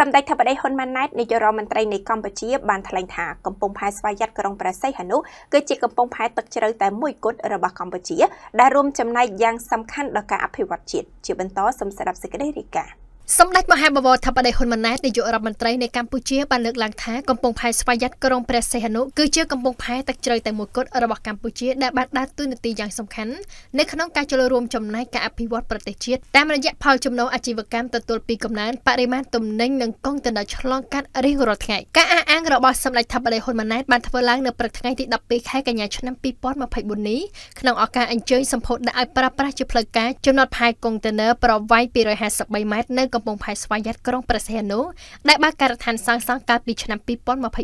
សម្ដេចធិបតីហ៊ុនម៉ាណែតនាយករដ្ឋមន្ត្រីនៃកម្ពុជាបានថ្លែងថាកំពង់ផែស្វយ័តក្រុងព្រះសីហនុគឺជាកំពង់ផែទឹកជ្រៅតែមួយគត់របស់កម្ពុជា ដែលរួមចំណែកយ៉ាងសំខាន់ដល់ការអភិវឌ្ឍជាតិជាបន្តសំស្ដាប់សេចក្តីរាយការណ៍ សម្ដេចមហាបវរធិបតីហ៊ុនម៉ាណែតនាយករដ្ឋមន្ត្រីនៃកម្ពុជាបានលើកឡើងថាកំពង់ផែស្វយ័តក្រុងព្រះសីហនុគឺជាកំពង់ផែទឹកជ្រៅតែមួយគត់របស់កម្ពុជាដែលបានដើរតួនាទីយ៉ាងសំខាន់នៅក្នុងការចូលរួមចំណែកការអភិវឌ្ឍប្រទេសជាតិតាមរយៈផលចំណូលអាជីវកម្មទទួលពីកំណើនបរិមាណទំនិញនិងកុងតឺន័រឆ្លងកាត់រៀងរាល់ថ្ងៃការអះអាងរបស់សម្ដេចធិបតីហ៊ុនម៉ាណែតបានធ្វើឡើងនៅព្រឹកថ្ងៃទី12ខែកញ្ញាឆ្នាំ2024នេះក្នុងឱកាសអញ្ជើញសម្ពោធដាក់ឲ្យប្រើប្រាស់ជាផ្លូវការចំណតផែកុងតឺន័រប្រវែង253ម៉ែត្រនៅកំពង់ផែស្វយ័តក្រុងព្រះសីហនុដែលបើកការដ្ឋានសាងសង់កាលពីឆ្នាំ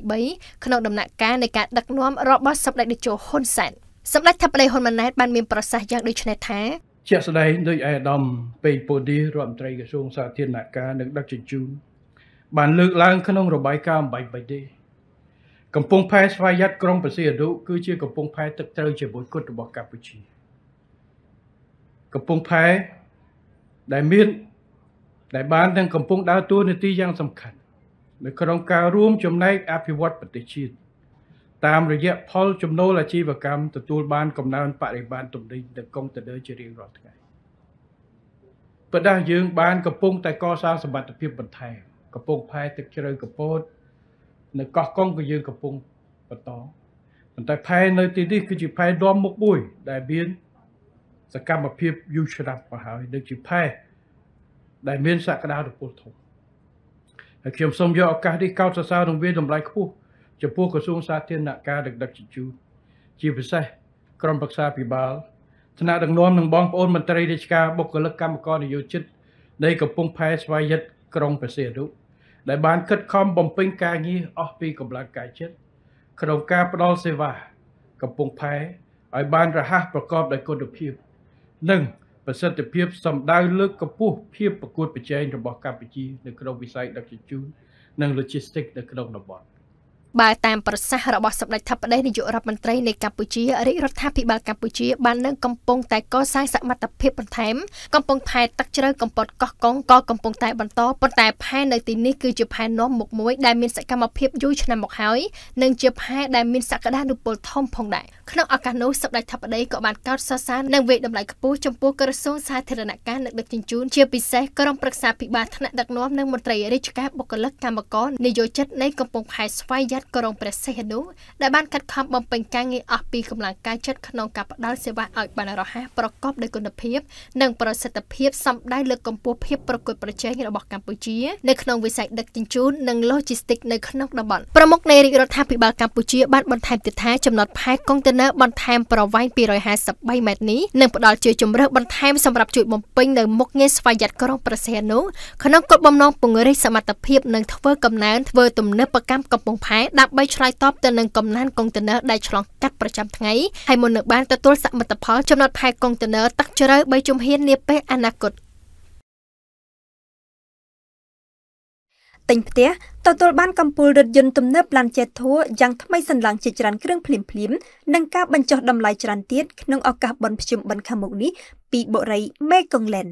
2023ក្នុងដំណាក់កាលនៃការដឹកនាំរបស់សម្ដេចតេជោហ៊ុនសែនសម្ដេចថាប្តីហ៊ុនម៉ាណែតបានមានប្រសាសន៍យ៉ាងដូចនេះថាជាក់ស្ដែងដោយឯកឧត្តមពេញពូឌីរដ្ឋមន្ត្រីក្រសួងសាធារណការនិងដឹកជញ្ជូនបានលើកឡើងក្នុងរបាយការណ៍អំបញ្ញបៃតេកំពង់ផែស្វយ័តក្រុងព្រះសីហនុគឺជាកំពង់ផែទឹកត្រូវជាមួយគុតរបស់កម្ពុជា កំពង់ផែដែលមាន ដែលបានទាំងកំពុងដើរតួនាទីយ៉ាងសំខាន់នៅក្នុងការរួមចំណែកអភិវឌ្ឍប្រទេសជាតិតាមរយៈផលចំណូលអាជីវកម្មទទួលបានកំណើនបរិមាណទំនិញនិងកុងតឺន័រជារៀងរាល់ថ្ងៃប៉ុន្តែយើងបានកំពុងតែកសាងសមត្ថភាពបន្ថែមកំពុងផែទឹកជ្រៅកពតនៅកោះកុងក៏យើងកំពុងបន្តប៉ុន្តែផែនៅទីនេះគឺជាផែនាំមុខមួយដែលមានសកម្មភាពយូរឆ្នាំមកហើយដូចជាផែ ដែលមានសក្តានុពលធំហើយខ្ញុំសូមយកឱកាសនេះកោតសរសើរនិងវាតម្លៃខ្ពស់ចំពោះក្រសួងសាធារណការដឹកដឹកជញ្ជូនជាពិសេសក្រុមប្រឹក្សាពិបាលថ្នាក់ដឹកនាំនិងបងប្អូនមន្ត្រីរាជការបុគ្គលិកកម្មករនយោជិតនៃកំពង់ផែស្វយ័តក្រុងព្រះសីហនុដែលបានខិតខំបំពេញការងារអស់ពីកម្លាំងកាយចិត្តក្នុងការផ្ដល់សេវា កំពង់ផែឲ្យបានរហ័សប្រកបដោយគុណភាព និង ប្រសិទ្ធភាពសម្ដៅលើកកម្ពស់ភាពប្រកួតប្រជែងរបស់កម្ពុជា នៅក្នុងវិស័យដឹកជញ្ជូននិង Logistics នៅក្នុងតំបន់ បើតាមប្រសាសន៍របស់សម្ដេចថាបតីនាយករដ្ឋមន្ត្រីនៃកម្ពុជារាជរដ្ឋាភិបាលកម្ពុជាបាននឹងកំពុងតែកសាងសមត្ថភាពបន្ថែមកំពុងថែទឹកជ្រៅកំពតកោះកុងក៏កំពុងតែបន្តប៉ុន្តែផែនៅទីនេះគឺជាផែនាំមុខមួយដែលមានសកម្មភាពយូរឆ្នាំមកហើយនិងជាផែដែលមានសក្តានុពលធំផងដែរក្នុងឱកាសនោះសម្ដេចថាបតីក៏បានកោតសរសើរនិងវេតម្លៃខ្ពស់ចំពោះក្រសួងសាធារណការនិងដឹកជញ្ជូនជាពិសេសក្រុមប្រឹក្សាពិបាលថ្នាក់ដឹកនាំនិងមន្ត្រីរាជការបុគ្គលិកកម្មករនយោជិតនៃកំពង់ផែស្វ័យយ័តក្រុងព្រះសីហនុដែលបានកាត់ខំបំពេញការងារអស់ពីកម្លាំងកាយចិត្តក្នុងការផ្តល់សេវាឲ្យបានរហ័សប្រកបដោយគុណភាព និងប្រសិទ្ធភាពសម្ដៅលើកកម្ពស់ភាពប្រកួតប្រជែងរបស់កម្ពុជានៅក្នុងវិស័យដឹកជញ្ជូននិង Logistics នៅក្នុងតំបន់ប្រមុខនៃរាជរដ្ឋាភិបាលកម្ពុជាបានបន្ថែមទៀតថាចំណតផែកុងតឺន័របន្ថែមប្រវែង253ម៉ែត្រនេះនឹងផ្ដល់ជាជំរើសបន្ថែមសម្រាប់ជួយបំពេញនៅមុខងារស្វ័យយ័តក្រុងប្រសេនុក្នុងគោលបំណងពង្រីកសមត្ថភាពនិងធ្វើកំណើនធ្វើទំនើបកម្មកំពង់ផែដើម្បីឆ្លើយតបទៅនឹងកំណើនកុងតឺន័រដែលឆ្លងកាត់ប្រចាំថ្ងៃហើយមុននឹងបានទទួលសមិទ្ធផលចំណតផែកុងតឺន័រទឹកជ្រៅ3ជំហាននាពេលអនាគតទិញផ្ទះទទួលបានកំពូលរថយន្តទំនើបឡានចេតធัวយ៉ាងថ្មីសន្លងជាច្រើនគ្រឿងភ្លាមភ្លាមនិងការបញ្ចុះតម្លៃច្រើនទៀតក្នុងឱកាសបុណ្យភ្ជុំបិណ្ឌខាងមុខនេះពីបុរីមេកុងឡែន